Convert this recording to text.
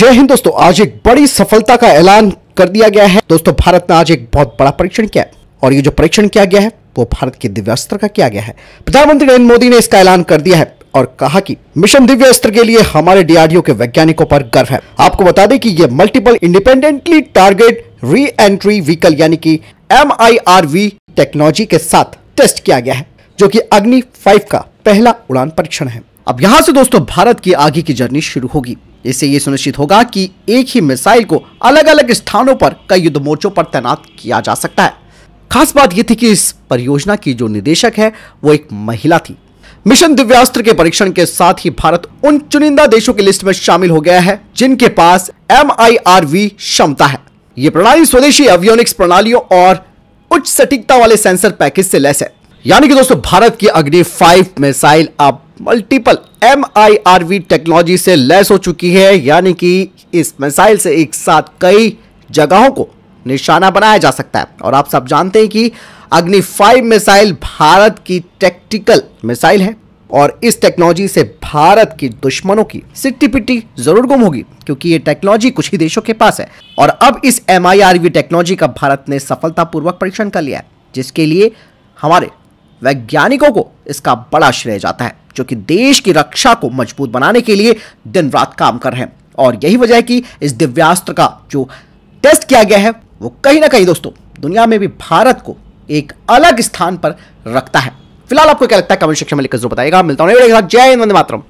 जय हिंद दोस्तों, आज एक बड़ी सफलता का ऐलान कर दिया गया है। दोस्तों, भारत ने आज एक बहुत बड़ा परीक्षण किया है और ये जो परीक्षण किया गया है, वो भारत के दिव्यास्त्र का किया गया है। प्रधानमंत्री नरेंद्र मोदी ने इसका ऐलान कर दिया है और कहा कि मिशन दिव्य अस्त्र के लिए हमारे डीआरडीओ के वैज्ञानिकों पर गर्व है। आपको बता दें कि ये multiple independently target re-entry vehicle यानी कि एम टेक्नोलॉजी के साथ टेस्ट किया गया है, जो की अग्नि फाइव का पहला उड़ान परीक्षण है। अब यहाँ से दोस्तों, भारत की आगे की जर्नी शुरू होगी। इससे यह सुनिश्चित होगा कि एक ही मिसाइल को अलग अलग स्थानों पर कई युद्ध मोर्चों पर तैनात किया जा सकता है। खास बात यह थी कि इस परियोजना की जो निदेशक है, वो एक महिला थी। मिशन दिव्यास्त्र के परीक्षण के साथ ही भारत उन चुनिंदा देशों की लिस्ट में शामिल हो गया है, जिनके पास एमआईआरवी क्षमता है। यह प्रणाली स्वदेशी अवियोनिक्स प्रणालियों और उच्च सटीकता वाले सेंसर पैकेज से लेस है। यानी कि दोस्तों, भारत की अग्नि फाइव मिसाइल अब multiple M I R V technology से लैस हो चुकी है, यानी कि इस मिसाइल से एक साथ कई जगहों को निशाना बनाया जा सकता है। और आप सब जानते हैं कि अग्नि फाइव मिसाइल भारत की टैक्टिकल मिसाइल है, और इस टेक्नोलॉजी से भारत की दुश्मनों की सिट्टी पिट्टी ज़रूर गुम होगी, क्योंकि ये टेक्नोलॉजी कुछ ही देशों के पास है। और अब इस MIRV टेक्नोलॉजी का भारत ने सफलतापूर्वक परीक्षण कर लिया है, जिसके लिए हमारे वैज्ञानिकों को इसका बड़ा श्रेय जाता है। जो कि देश की रक्षा को मज़बूत बनाने के लिए दिन रात काम कर रहे हैं। और यही वजह है कि इस दिव्यास्त्र का जो टेस्ट किया गया है, वो कहीं ना कहीं दोस्तों, दुनिया में भी भारत को एक अलग स्थान पर रखता है। फ़िलहाल आपको क्या लगता है? कमेंट सेक्शन में लिखकर ज़रूर बताएगा मिलता हूँ जय हिंद मातरम।